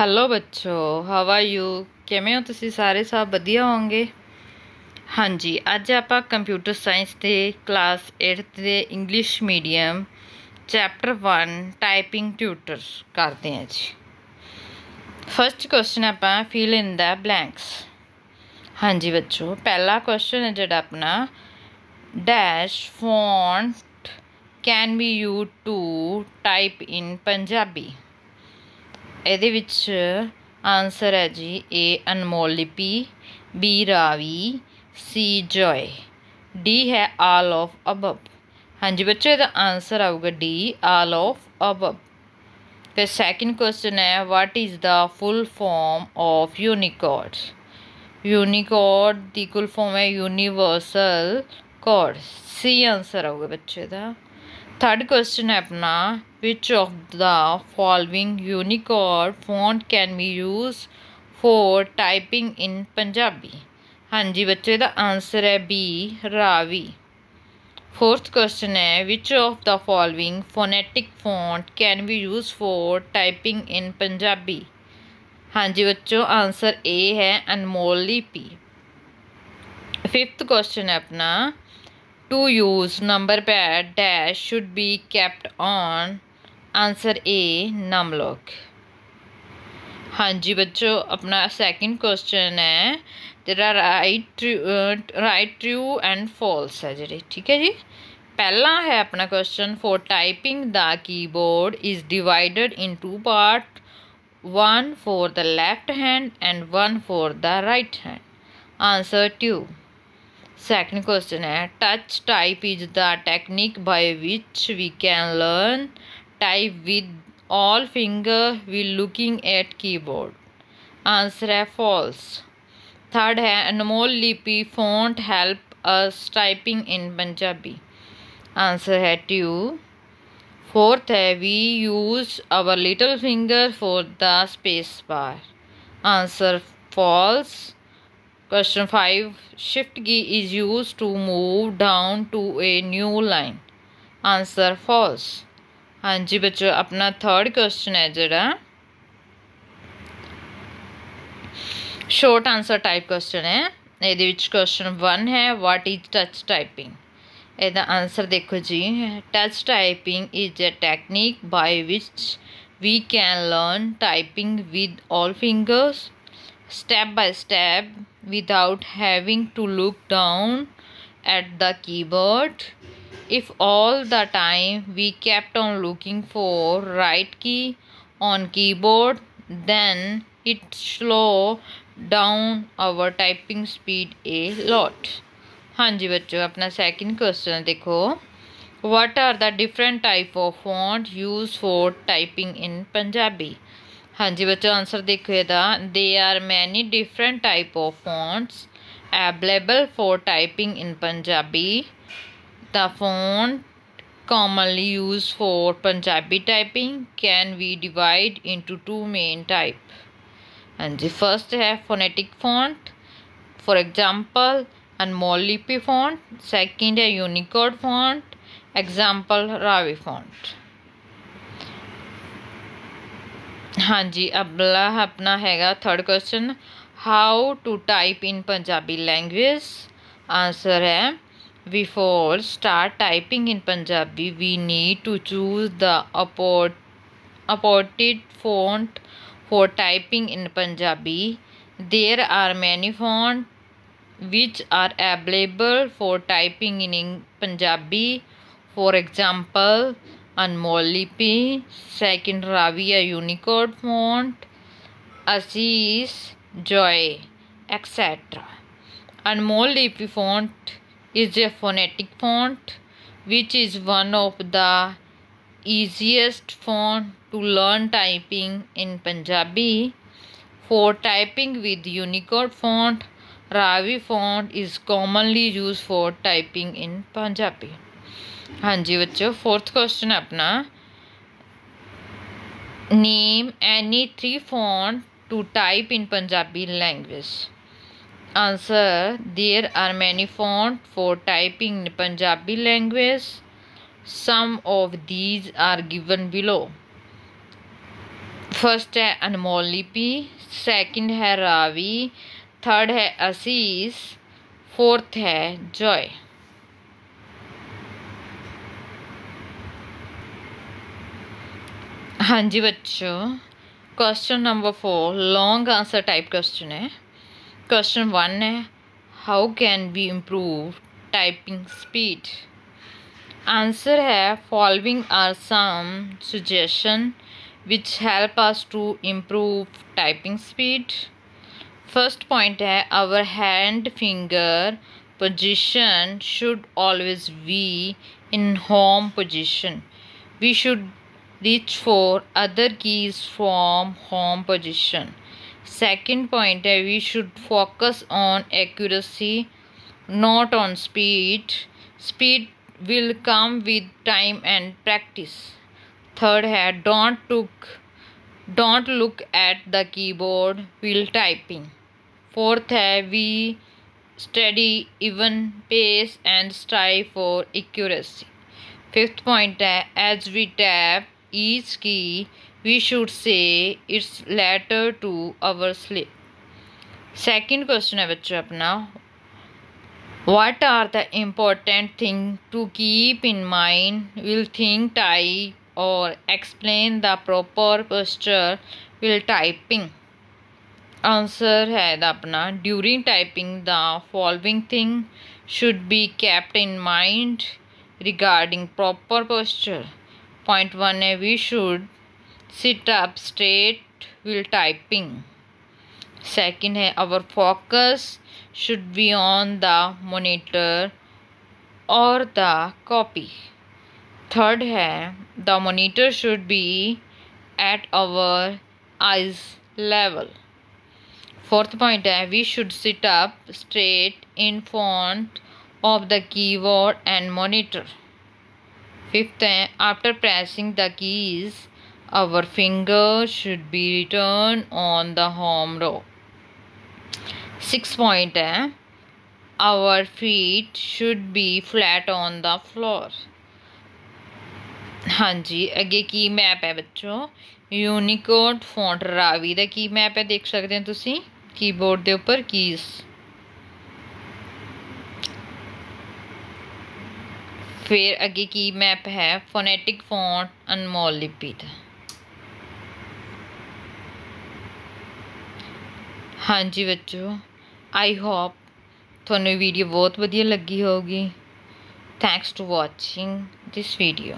Hello ਬੱਚੋ how are you ਕਿਵੇਂ ਹੋ ਤੁਸੀਂ ਸਾਰੇ ਸਭ ਵਧੀਆ ਹੋਵੋਗੇ ਹਾਂਜੀ ਅੱਜ ਆਪਾਂ ਕੰਪਿਊਟਰ ਸਾਇੰਸ ਦੇ ਕਲਾਸ 8th ਦੇ English medium chapter 1 typing tutor ਕਰਦੇ ਹਾਂ ਜੀ ਫਸਟ ਕੁਐਸਚਨ ਆਪਾਂ ਫਿਲ ਇਨ ਦਾ ਬਲੈਂਕਸ ਹਾਂਜੀ ਬੱਚੋ ਪਹਿਲਾ ਕੁਐਸਚਨ ਹੈ ਜਿਹੜਾ ਆਪਣਾ dash font can be you to type in Punjabi ਇਹਦੇ ਵਿੱਚ ਆਨਸਰ ਹੈ ਜੀ A Anmol Lipi B Ravi C Joy. D ਹੈ ਆਲ ਆਫ ਅਬਬ ਹਾਂਜੀ ਬੱਚੇ, ਇਹਦਾ ਆਨਸਰ ਆਊਗਾ ਡੀ ਆਲ ਆਫ ਅਬਬ ਫਿਰ ਸੈਕਿੰਡ ਕੁਐਸਚਨ ਹੈ what is the full form of Unicode Unicode ਦੀ ਕੁੱਲ ਫਾਰਮ ਹੈ ਯੂਨੀਵਰਸਲ ਕੋਡ ਸੀ ਆਨਸਰ ਆਊਗਾ ਬੱਚੇ ਦਾ। ਥਰਡ ਕੁਐਸਚਨ ਹੈ ਆਪਣਾ Which of the following Unicode font can be used for typing in Punjabi? हाँ जी, बच्चों का आंसर है बी रावी फोर्थ क्वेश्चन है which of the following phonetic font can be use for typing in Punjabi हाँ जी, बच्चों आंसर ए है अनमोल लिपि फिफ्थ क्वेश्चन है अपना. To use number pad dash should be kept on answer A, num lock. हाँ जी बच्चों, अपना सेकंड क्वेश्चन है। तेरा right right true and false है जी ठीक है जी? पहला है अपना question for typing the keyboard is divided in two part one for the left hand and one for the right hand answer true Second question है touch type is the technique by which we can learn type with all finger while looking at keyboard. Answer है false. Third है Anmol Lipi font help us typing in Punjabi. Answer है true. Fourth है we use our little finger for the space bar. Answer false. Question 5 Shift key is used to move down to a new line. Answer false. ਹਾਂਜੀ ਬੱਚੋ ਆਪਣਾ third question ਹੈ ਜਿਹੜਾ short answer type question ਹੈ ਇਹਦੇ ਵਿੱਚ question 1 ਹੈ what is touch typing ਇਹਦਾ ਆਨਸਰ ਦੇਖੋ ਜੀ touch typing is a technique by which we can learn typing with all fingers step by step without having to look down at the keyboard if all the time we kept on looking for right key on keyboard then it slow down our typing speed a lot ਹਾਂਜੀ ਬੱਚੋ ਆਪਣਾ second question ਦੇਖੋ what are the different type of font used for typing in punjabi ਹਾਂਜੀ ਬੱਚੋ answer ਦੇਖੋ ਇਹਦਾ they are ਮੈਨੀ different type of fonts available for typing in Punjabi. The font commonly used for Punjabi typing can be divided into two main type. And the first है phonetic font. For example, Anmol Lipi font. Second है Unicode font. Example, Ravi font. हाँ जी अगला अपना हैगा third question how to type in Punjabi language answer है before start typing in Punjabi we need to choose the supported font for typing in Punjabi there are many font which are available for typing in in Punjabi for example Anmol Lipi second Ravi Unicode font Asees joy, etc. And Lipi font is a phonetic font which is one of the easiest font to learn typing in Punjabi. For typing with Unicode font, Ravi font is commonly used for typing in Punjabi. हाँ जी बच्चों fourth question अपना name any three to type in Punjabi language. Answer There are many font for typing in Punjabi language. Some of these are given below. First है Anmol Lipi second है Raavi third है Asees fourth है Joy हाँ जी बच्चों question number four long answer type question है. Question one है. How can be improve typing speed answer है following are some suggestion which help us to improve typing speed first point है our hand finger position should always we in home position we should reach for other keys from home position. Second point uh, we should focus on accuracy not on speed. Speed will come with time and practice. Third had don't look don't look at the keyboard while typing. Fourth have we study even pace and strive for accuracy. Fifth point as we tap each key we should say its letter to our slip second question है बच्चों अपना what are the important thing to keep in mind will think type or explain the proper posture while typing answer है अपना during typing the following thing should be kept in mind regarding proper posture point one है we should sit up straight will typing second है our focus should be on the monitor और the copy third है the monitor should be at our eyes level fourth point है we should sit up straight in front of the keyboard and monitor fifth है after pressing the keys our finger should be return on the home row six point है our feet should be flat on the floor हाँ जी अगे key map है बच्चों. Unicode font Raavi का key map है, देख सकते हैं तुम कीबोर्ड के उपर कीज़ फिर अगे की मैप है फोनेटिक फ़ोन अनमोल लिपि हाँ जी बच्चों आई होप थोनों वीडियो बहुत वधिया लगी होगी. Thanks to watching this video